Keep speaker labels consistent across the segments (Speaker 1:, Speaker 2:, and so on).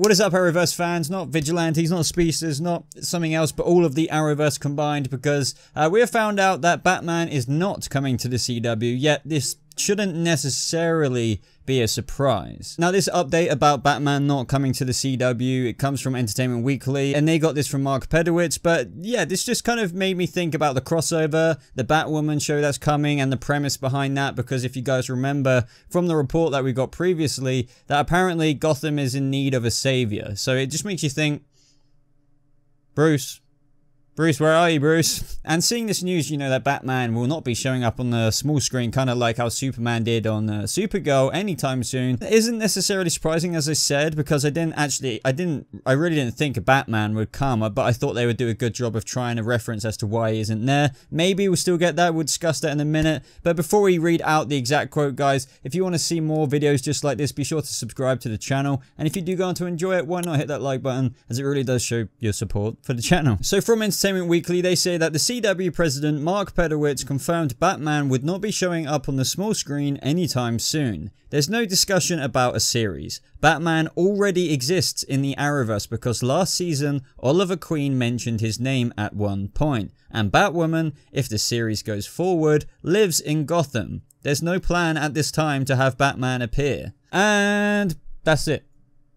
Speaker 1: What is up, Arrowverse fans? Not vigilantes, not Species, not something else, but all of the Arrowverse combined because uh, we have found out that Batman is not coming to the CW, yet this shouldn't necessarily be a surprise. Now this update about Batman not coming to the CW, it comes from Entertainment Weekly, and they got this from Mark Pedowitz, but yeah, this just kind of made me think about the crossover, the Batwoman show that's coming, and the premise behind that, because if you guys remember from the report that we got previously, that apparently Gotham is in need of a savior. So it just makes you think, Bruce, Bruce, where are you, Bruce? And seeing this news, you know that Batman will not be showing up on the small screen, kind of like how Superman did on uh, Supergirl anytime soon, isn't necessarily surprising, as I said, because I didn't actually, I didn't, I really didn't think Batman would come, but I thought they would do a good job of trying to reference as to why he isn't there. Maybe we'll still get that, we'll discuss that in a minute, but before we read out the exact quote, guys, if you want to see more videos just like this, be sure to subscribe to the channel, and if you do go on to enjoy it, why not hit that like button, as it really does show your support for the channel. So from Entertainment Entertainment Weekly, they say that the CW president Mark Pedowitz confirmed Batman would not be showing up on the small screen anytime soon. There's no discussion about a series. Batman already exists in the Arrowverse because last season Oliver Queen mentioned his name at one point, and Batwoman, if the series goes forward, lives in Gotham. There's no plan at this time to have Batman appear. And that's it.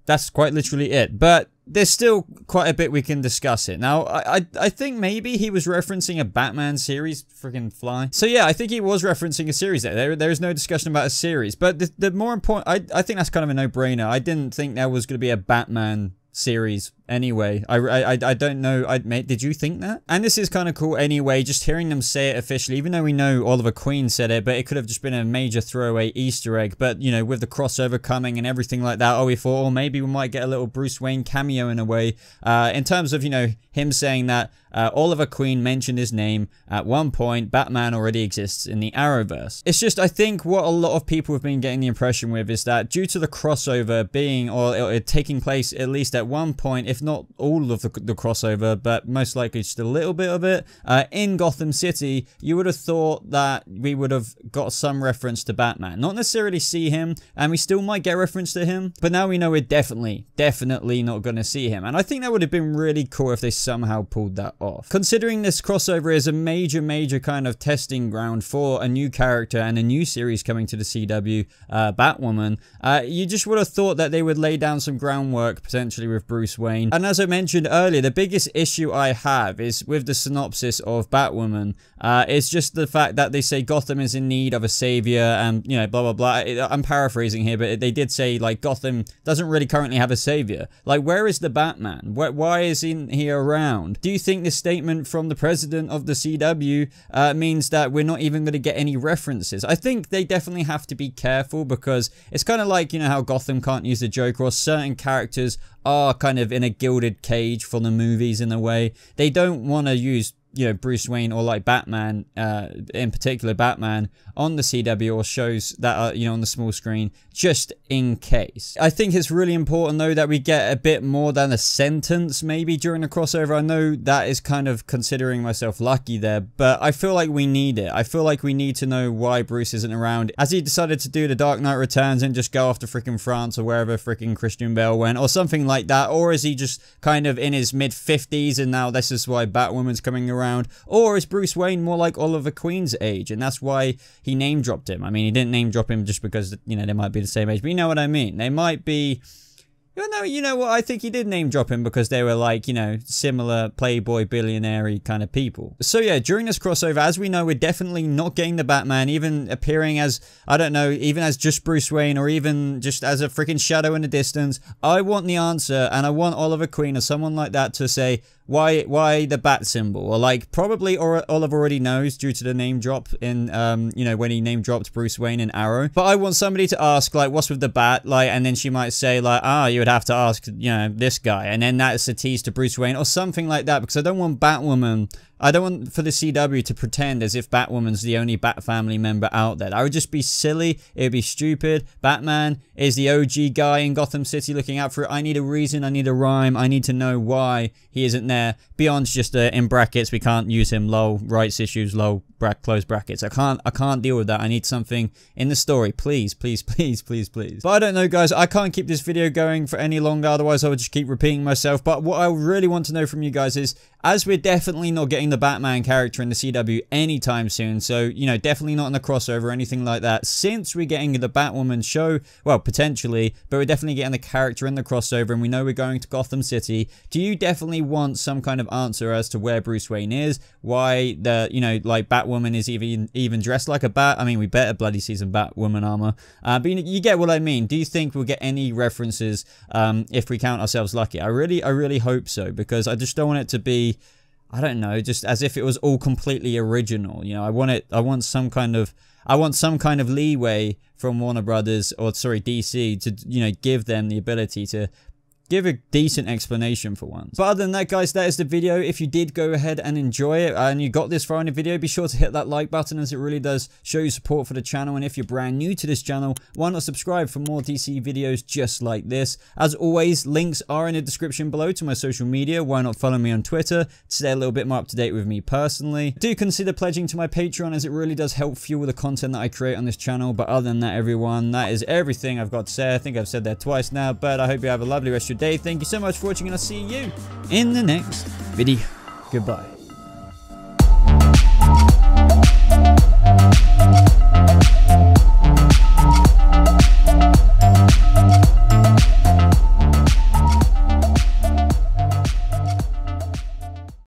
Speaker 1: That's quite literally it. But there's still quite a bit we can discuss it. Now, I, I, I think maybe he was referencing a Batman series, freaking fly. So yeah, I think he was referencing a series there. There, there is no discussion about a series. But the, the more important, I, I think that's kind of a no-brainer. I didn't think there was going to be a Batman series anyway. I, I, I don't know. I Did you think that? And this is kind of cool anyway, just hearing them say it officially, even though we know Oliver Queen said it, but it could have just been a major throwaway Easter egg. But, you know, with the crossover coming and everything like that, oh, we thought, oh, maybe we might get a little Bruce Wayne cameo in a way. Uh, in terms of, you know, him saying that uh, Oliver Queen mentioned his name at one point, Batman already exists in the Arrowverse. It's just, I think what a lot of people have been getting the impression with is that due to the crossover being, or, or taking place at least at one point, if not all of the, the crossover, but most likely just a little bit of it, uh, in Gotham City, you would have thought that we would have got some reference to Batman. Not necessarily see him, and we still might get reference to him, but now we know we're definitely, definitely not going to see him. And I think that would have been really cool if they somehow pulled that off. Considering this crossover is a major, major kind of testing ground for a new character and a new series coming to the CW, uh, Batwoman, uh, you just would have thought that they would lay down some groundwork potentially with Bruce Wayne. And as I mentioned earlier, the biggest issue I have is with the synopsis of Batwoman. Uh, it's just the fact that they say Gotham is in need of a savior and, you know, blah, blah, blah. I'm paraphrasing here, but they did say, like, Gotham doesn't really currently have a savior. Like, where is the Batman? why is he around? Do you think this statement from the president of the CW uh, means that we're not even going to get any references? I think they definitely have to be careful because it's kind of like, you know, how Gotham can't use the Joker or certain characters are kind of in a gilded cage for the movies in a way. They don't want to use you know Bruce Wayne or like Batman, uh, in particular Batman on the CW or shows that are you know on the small screen, just in case. I think it's really important though that we get a bit more than a sentence maybe during the crossover. I know that is kind of considering myself lucky there, but I feel like we need it. I feel like we need to know why Bruce isn't around. As he decided to do the Dark Knight Returns and just go after freaking France or wherever freaking Christian Bale went or something like that, or is he just kind of in his mid 50s and now this is why Batwoman's coming around? Around? Or is Bruce Wayne more like Oliver Queen's age? And that's why he name dropped him. I mean, he didn't name drop him just because, you know, they might be the same age, but you know what I mean. They might be you know, you know what? I think he did name drop him because they were like, you know, similar playboy billionaire kind of people. So yeah, during this crossover, as we know, we're definitely not getting the Batman, even appearing as, I don't know, even as just Bruce Wayne or even just as a freaking shadow in the distance. I want the answer and I want Oliver Queen or someone like that to say, why why the bat symbol? Or like probably or Oliver already knows due to the name drop in um you know when he name dropped Bruce Wayne in Arrow. But I want somebody to ask like what's with the bat? Like and then she might say like ah you would have to ask you know this guy. And then that's a tease to Bruce Wayne or something like that because I don't want Batwoman I don't want for the CW to pretend as if Batwoman's the only Bat family member out there. That would just be silly. It would be stupid. Batman is the OG guy in Gotham City looking out for it. I need a reason. I need a rhyme. I need to know why he isn't there. Beyond just uh, in brackets, we can't use him. Low rights issues. Low bra close brackets. I can't. I can't deal with that. I need something in the story. Please, please, please, please, please. But I don't know, guys. I can't keep this video going for any longer. Otherwise, I would just keep repeating myself. But what I really want to know from you guys is, as we're definitely not getting the Batman character in the CW anytime soon, so, you know, definitely not in the crossover or anything like that, since we're getting the Batwoman show, well, potentially, but we're definitely getting the character in the crossover, and we know we're going to Gotham City, do you definitely want some kind of answer as to where Bruce Wayne is, why the, you know, like, Batwoman is even even dressed like a bat? I mean, we better bloody see some Batwoman armor, uh, but you, you get what I mean. Do you think we'll get any references um, if we count ourselves lucky? I really, I really hope so, because I just don't want it to be I don't know, just as if it was all completely original. You know, I want it. I want some kind of. I want some kind of leeway from Warner Brothers or sorry DC to you know give them the ability to give a decent explanation for once. But other than that, guys, that is the video. If you did go ahead and enjoy it and you got this far in the video, be sure to hit that like button as it really does show your support for the channel. And if you're brand new to this channel, why not subscribe for more DC videos just like this? As always, links are in the description below to my social media. Why not follow me on Twitter to stay a little bit more up to date with me personally? Do consider pledging to my Patreon as it really does help fuel the content that I create on this channel. But other than that, everyone, that is everything I've got to say. I think I've said that twice now, but I hope you have a lovely rest of your day. Thank you so much for watching and I'll see you in the next video. Goodbye.